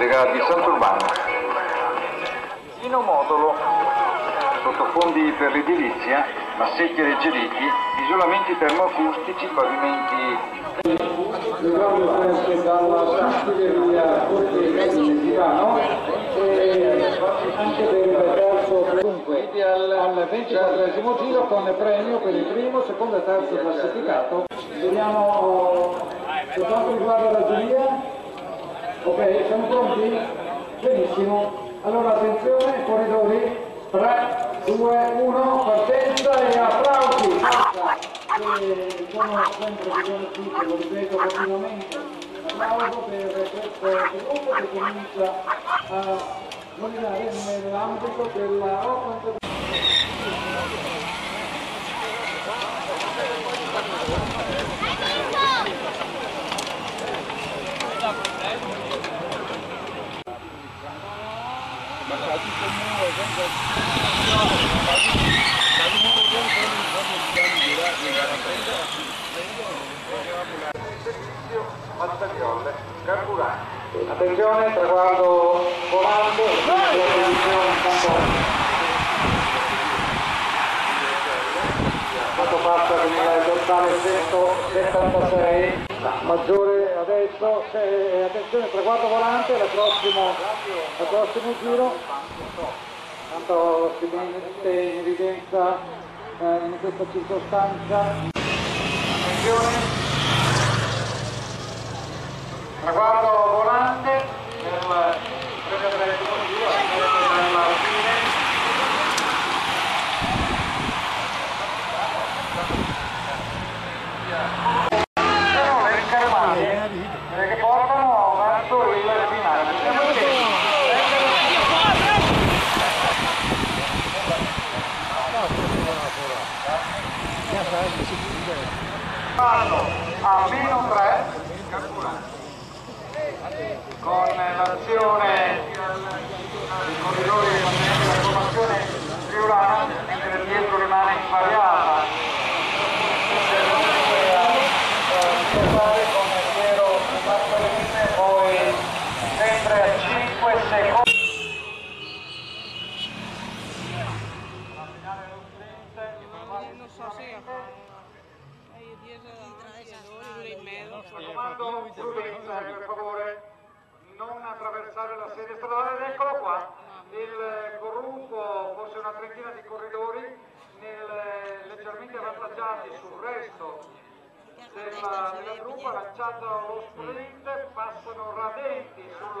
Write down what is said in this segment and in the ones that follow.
bottega di Sant'Urbano. Inomodolo, sottofondi per l'edilizia, massecchi reggeriti, isolamenti termoacustici, pavimenti proprio presente dalla Castiglieria Bottega di Milano e anche del terzo dunque al, 24 giro con premio per il primo, secondo e terzo classificato. Vediamo per quanto riguarda la giuria. Ok, siamo pronti? Benissimo. Allora attenzione, corridori, 3, 2, 1, partenza e applausi! Forza! che sono sempre riconosciuti, lo ripeto continuamente, applauso per questo gruppo che comincia a nominare nell'ambito della Rock Mattagliolle, Attenzione, traguardo volante, Quanto passa con il dorsale 176, maggiore adesso, eh, attenzione, traguardo volante, al prossimo, al prossimo giro, tanto si mette in evidenza eh, in questa circostanza. Attenzione, traguardo volante nel 33 giro, nella fine. Sono le incaramate che portano verso il finale. Vediamo che- Vanno a meno 3 con l'azione Raccomando, prudenza per favore, non attraversare la sede stradale. Ed eccolo qua, il gruppo, forse una trentina di corridori, nel- leggermente avvantaggiati sul resto della, della truppa, lanciando lo sprint, passano radenti sul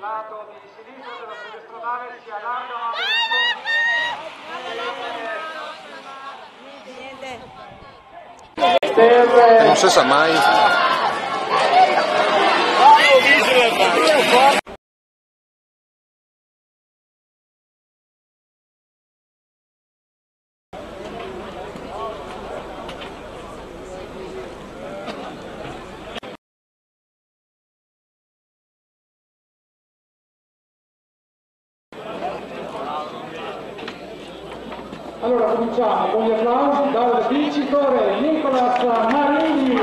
lato di sinistra della sede stradale, si allargano adesso. Non si sa mai. Allora cominciamo con gli applausi dal vincitore Nicolas Marini,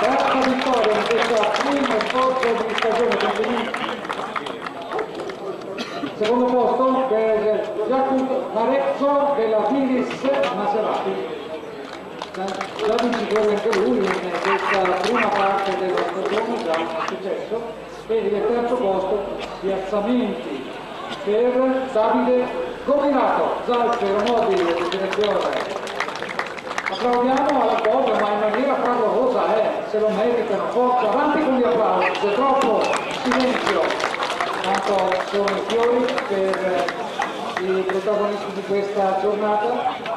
terza vittoria in questa prima sforzo di stagione complimenti. Secondo posto per Jacob Arezzo della Vilis Maserati. Già vincitore anche lui in questa prima parte della stagione, già un successo. E il terzo posto, piazzamenti per Davide Combinato, Zalzero, mobile, destinazione. Applaudiamo alla povera ma in maniera fragorosa, eh, se lo meritano, forza, avanti con gli applausi, c'è troppo silenzio, tanto sono i fiori per eh, i protagonisti di questa giornata.